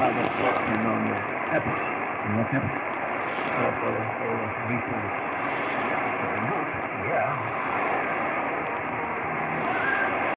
and on the pepper. You want pepper? Uh, for, for beef.